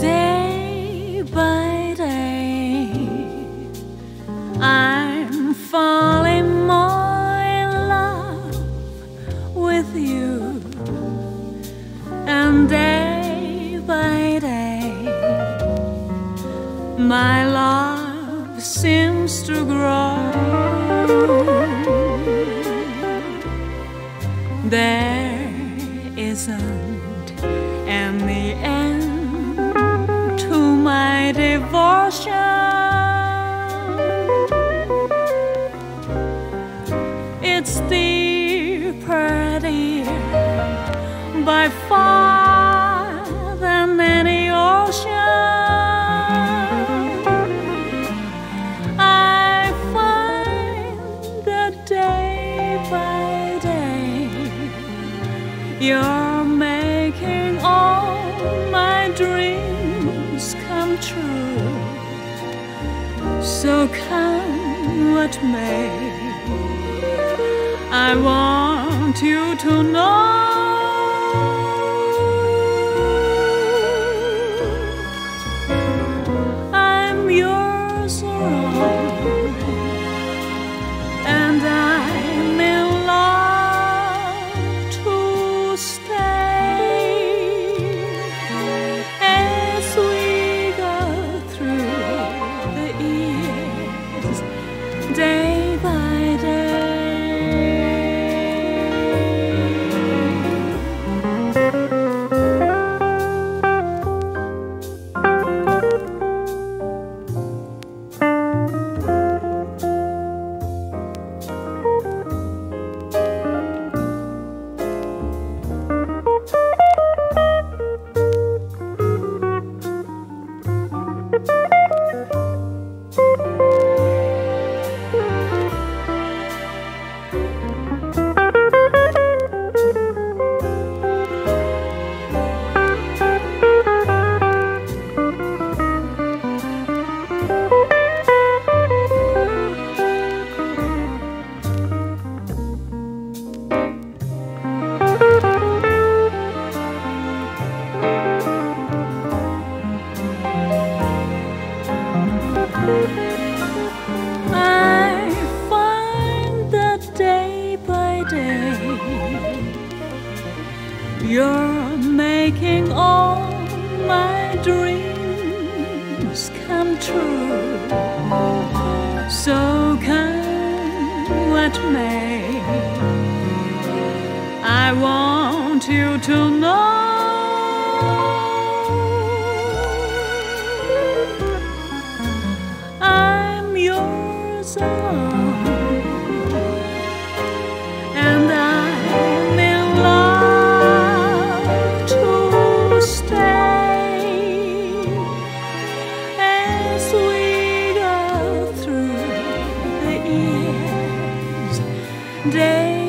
Day by day, I'm falling more in love with you, and day by day, my love seems to grow. There isn't any end to my devotion. It's deeper, dear, by far than any ocean. I find that day by day you're dreams come true. So come what may, I want you to know day you're making all my dreams come true. So come what may, I want you to know. Day